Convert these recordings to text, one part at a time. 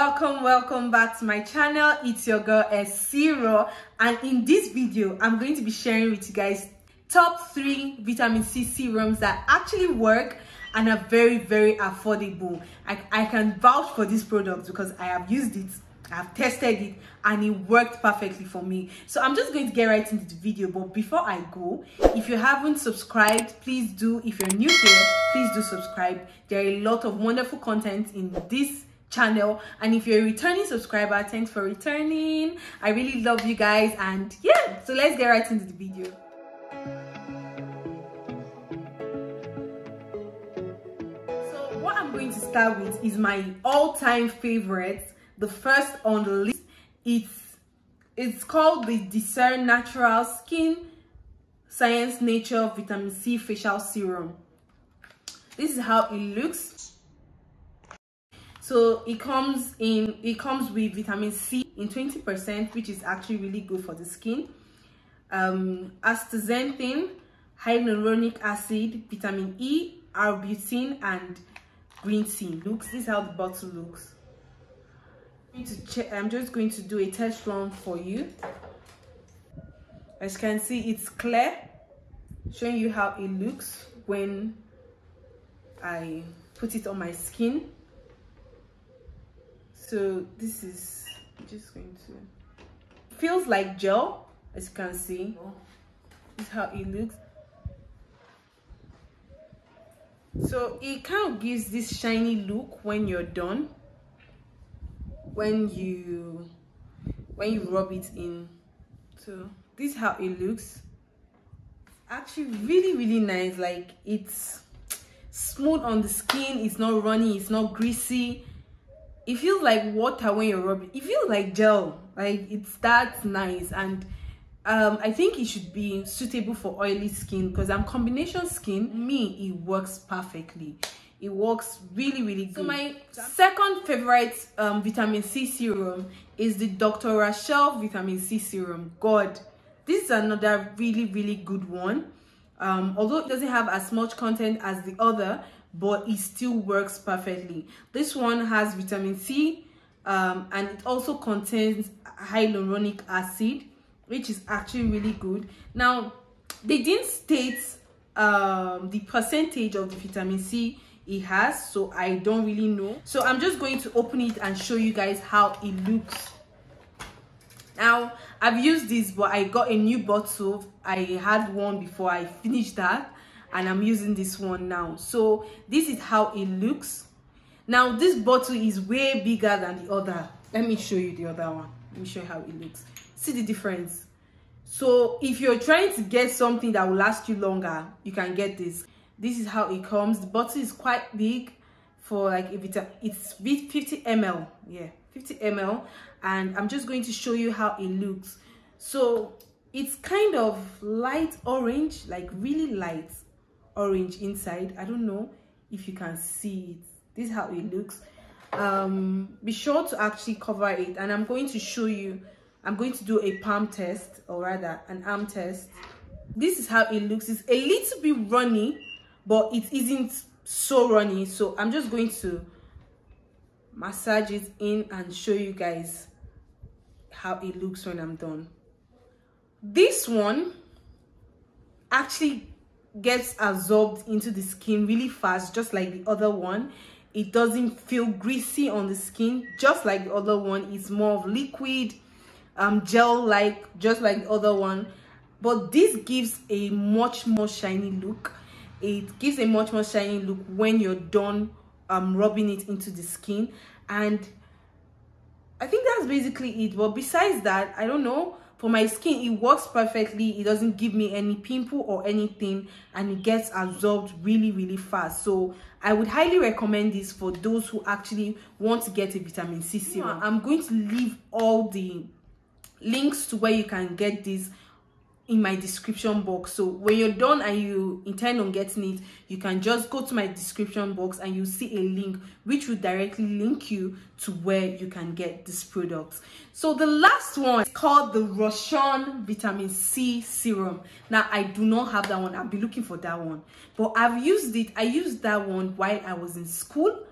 welcome welcome back to my channel it's your girl Esiroh and in this video i'm going to be sharing with you guys top three vitamin c serums that actually work and are very very affordable i, I can vouch for this product because i have used it I've tested it and it worked perfectly for me. So I'm just going to get right into the video. But before I go, if you haven't subscribed, please do. If you're new here, please do subscribe. There are a lot of wonderful content in this channel. And if you're a returning subscriber thanks for returning. I really love you guys and yeah so let's get right into the video. So what i'm going to start with is my all-time favorite the first on the list. It's it's called the Disaar natural skin science nature vitamin c facial serum. This is how it looks so it comes in it comes with vitamin c in 20 percent which is actually really good for the skin. Um astaxanthin hyaluronic acid vitamin e arbutin and green tea. Looks this is how the bottle looks. Check i'm just going to do a test run for you. As you can see it's clear showing you how it looks when i put it on my skin so this is just going to feels like gel as you can see. This is how it looks. So it kind of gives this shiny look when you're done. When you when you rub it in. So this is how it looks. Actually really really nice. Like it's smooth on the skin. It's not runny. It's not greasy it feels like water when you're rubbing it feels like gel like it's that nice. And um, i think it should be suitable for oily skin because i'm combination skin me it works perfectly. It works really really good. so my second favorite um, vitamin c serum is the dr. Rashel vitamin c serum. God this is another really really good one um, although it doesn't have as much content as the other but it still works perfectly. This one has vitamin c um, and it also contains hyaluronic acid which is actually really good. Now they didn't state um, the percentage of the vitamin c it has so i don't really know. So i'm just going to open it and show you guys how it looks now i've used this but i got a new bottle. I had one before i finished that and i'm using this one now. So this is how it looks. Now this bottle is way bigger than the other. Let me show you the other one. Let me show you how it looks. See the difference? So if you're trying to get something that will last you longer you can get this. This is how it comes. The bottle is quite big for like if it's a, it's 50 ml yeah 50 ml and i'm just going to show you how it looks. So it's kind of light orange like really light orange inside. I don't know if you can see it. This is how it looks. Um be sure to actually cover it and i'm going to show you i'm going to do a palm test or rather an arm test. This is how it looks. It's a little bit runny but it isn't so runny. So i'm just going to massage it in and show you guys how it looks when i'm done. This one actually gets absorbed into the skin really fast just like the other one. It doesn't feel greasy on the skin just like the other one. It's more of liquid um gel like just like the other one. But this gives a much more shiny look it gives a much more shiny look when you're done um rubbing it into the skin. And i think that's basically it. But besides that i don't know for my skin it works perfectly. It doesn't give me any pimple or anything. And it gets absorbed really really fast. So i would highly recommend this for those who actually want to get a vitamin c serum. I'm going to leave all the links to where you can get this in my description box. So when you're done and you intend on getting it you can just go to my description box and you see a link which will directly link you to where you can get this product. So the last one is called the Roshan vitamin c serum. Now i do not have that one. I'll be looking for that one. But i've used it. I used that one while i was in school.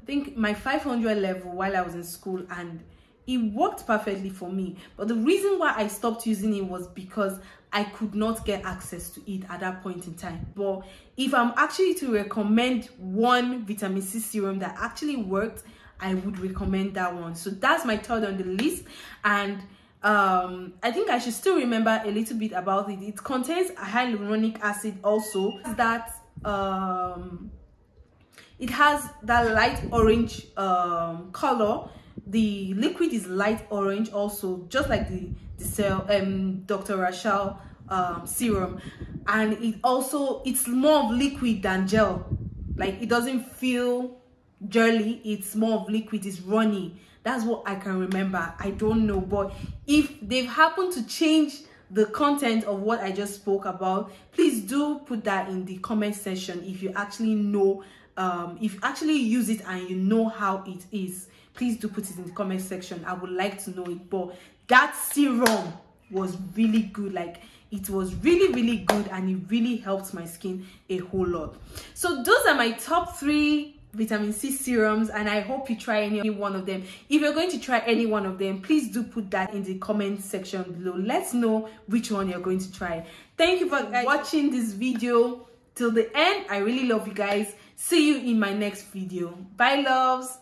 I think my 500 level while I was in school and it worked perfectly for me. But the reason why i stopped using it was because i could not get access to it at that point in time. But if i'm actually to recommend one vitamin c serum that actually worked i would recommend that one. So that's my third on the list. And um i think i should still remember a little bit about it. It contains hyaluronic acid also. That um it has that light orange um color the liquid is light orange also just like the the cell um dr Rashel um serum. And it also it's more of liquid than gel. Like it doesn't feel jelly it's more of liquid it's runny. That's what i can remember. I don't know but if they've happened to change the content of what i just spoke about please do put that in the comment section if you actually know um if you actually use it and you know how it is please do put it in the comment section. I would like to know it but that serum was really good. Like it was really really good and it really helped my skin a whole lot. So those are my top three vitamin c serums and i hope you try any one of them. If you're going to try any one of them please do put that in the comment section below. Let's know which one you're going to try. Thank you for watching this video till the end. I really love you guys. See you in my next video. Bye loves